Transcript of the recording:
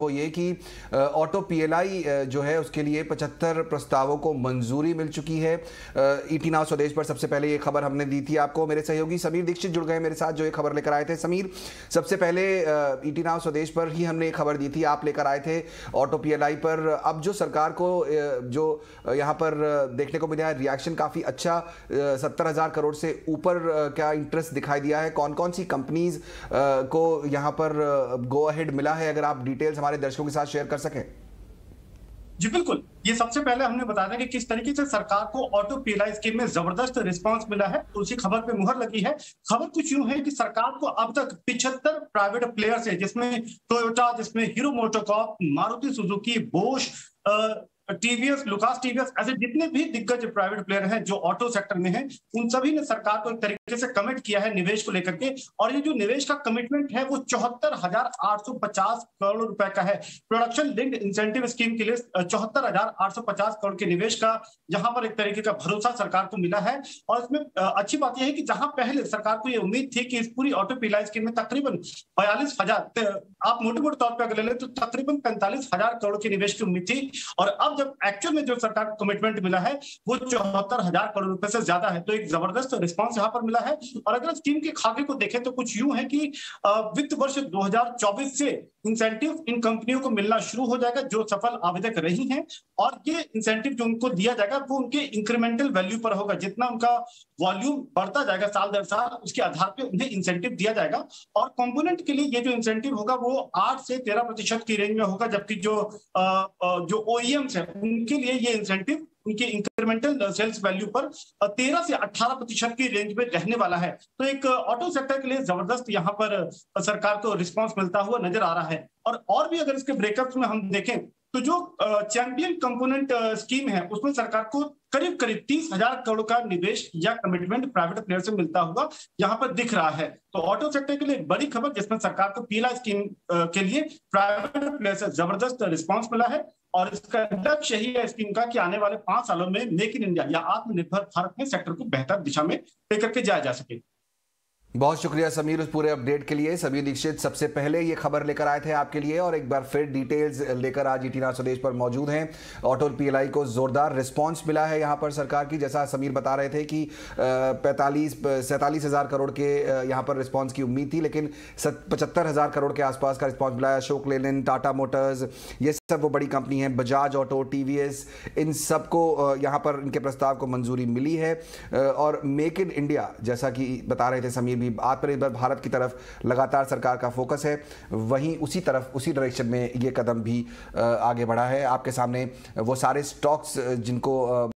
वो ये कि ऑटो पीएलआई जो है उसके लिए 75 प्रस्तावों को मंजूरी मिल चुकी है। ईटी नाव स्वदेश पर सबसे पहले ये खबर हमने दी थी आपको, मेरे सहयोगी समीर दीक्षित जुड़ गए मेरे साथ जो ये खबर लेकर आए थे। समीर, सबसे पहले ईटी नाव स्वदेश पर ही हमने ये खबर दी थी, आप लेकर आए थे ऑटो पीएलआई पर। अब जो सरकार को जो यहाँ पर देखने को मिला है, रिएक्शन काफ़ी अच्छा सत्तर हज़ार करोड़ से ऊपर क्या इंटरेस्ट दिखाई दिया है? कौन कौन सी कंपनीज़ को यहाँ पर गो अहेड मिला है? अगर आप डिटेल्स हमारे दर्शकों के साथ शेयर कर सकें? जी, बिल्कुल। ये सबसे पहले हमने बताया था कि किस तरीके से सरकार को ऑटो पीएलआई स्कीम में ज़बरदस्त रिस्पांस मिला है उसी खबर पे मुहर लगी है। खबर कुछ यूँ है कि सरकार को अब तक पिछहत्तर प्राइवेट प्लेयर्स है, जिसमें टोयोटा जिसमें Hero MotoCorp Maruti Suzuki Bosch TVS Lucas TVS ऐसे जितने भी दिग्गज प्राइवेट प्लेयर हैं, जो ऑटो सेक्टर में हैं, उन सभी ने सरकार को एक तरीके से कमिट किया है निवेश को लेकर के। और ये जो निवेश का कमिटमेंट है, वो चौहत्तर हज़ार आठ सौ पचास करोड़ रुपए का है। प्रोडक्शन लिंक्ड इंसेंटिव स्कीम के लिए चौहत्तर हज़ार आठ सौ पचास करोड़ के निवेश का यहाँ पर एक तरीके का भरोसा सरकार को मिला है। और इसमें अच्छी बात यह है कि जहाँ पहले सरकार को ये उम्मीद थी कि इस पूरी ऑटो पीला स्कीम में तकरीबन बयालीस हज़ार आप मोटे मोटे तौर पर अगर ले लें तो तकरीबन पैंतालीस हज़ार करोड़ के निवेश की उम्मीद थी। और अब जब एक्चुअल में जो सरकार को कमिटमेंट मिला है, वो चौहत्तर हज़ार करोड़ रुपए से ज़्यादा है। तो एक ज़बरदस्त रिस्पॉन्स यहाँ पर मिला है। और अगर स्कीम के खाके को देखें तो कुछ यूँ है कि वित्त वर्ष 2024 से इंसेंटिव इन कंपनियों को मिलना शुरू हो जाएगा जो सफल आवेदक रही हैं और ये इंसेंटिव जो उनको दिया जाएगा वो उनके इंक्रीमेंटल वैल्यू पर होगा। जितना उनका वॉल्यूम बढ़ता जाएगा साल दर साल उसके आधार पर उन्हें इंसेंटिव दिया जाएगा। और कंपोनेंट के लिए ये जो इंसेंटिव होगा वो आठ से तेरह प्रतिशत की रेंज में होगा जबकि जो आ, जो ओईएम्स है उनके लिए ये इंसेंटिव उनके इंक्रीमेंटल सेल्स वैल्यू पर तेरह से अठारह प्रतिशत की रेंज में रहने वाला है। तो एक ऑटो सेक्टर के लिए ज़बरदस्त यहाँ पर सरकार को रिस्पॉन्स मिलता हुआ नज़र आ रहा है। और और भी अगर इसके ब्रेकअप में हम देखें तो जो चैंपियन कंपोनेंट स्कीम है, उसमें सरकार को करीब करीब तीस हज़ार करोड़ का निवेश या कमिटमेंट प्राइवेट प्लेयर से मिलता हुआ यहाँ पर दिख रहा है। तो ऑटो सेक्टर के लिए बड़ी खबर जिसमें सरकार को पीला स्कीम के लिए प्राइवेट प्लेयर से ज़बरदस्त रिस्पॉन्स मिला है। और इसका लक्ष्य यही है स्कीम का कि आने वाले पाँच सालों में मेक इन इंडिया या आत्मनिर्भर भारत में सेक्टर को बेहतर दिशा में लेकर के जाया जा सके। बहुत शुक्रिया समीर उस पूरे अपडेट के लिए। समीर दीक्षित, सबसे पहले ये खबर लेकर आए थे आपके लिए और एक बार फिर डिटेल्स लेकर आज ईटीना स्वदेश पर मौजूद हैं। ऑटो पीएलआई को जोरदार रिस्पांस मिला है यहाँ पर सरकार की। जैसा समीर बता रहे थे कि पैंतालीस, सैंतालीस हज़ार करोड़ के यहाँ पर रिस्पांस की उम्मीद थी, लेकिन पचहत्तर हज़ार करोड़ के आसपास का रिस्पॉन्स मिला है। अशोक लेलिन टाटा मोटर्स ये सब वो बड़ी कंपनी है। बजाज ऑटो टीवीएस इन सबको यहाँ पर इनके प्रस्ताव को मंजूरी मिली है। और मेक इन इंडिया जैसा कि बता रहे थे समीर भी आत्मनिर्भर भारत की तरफ़ लगातार सरकार का फोकस है। वहीं उसी तरफ़, उसी डायरेक्शन में ये कदम भी आगे बढ़ा है। आपके सामने वो सारे स्टॉक्स जिनको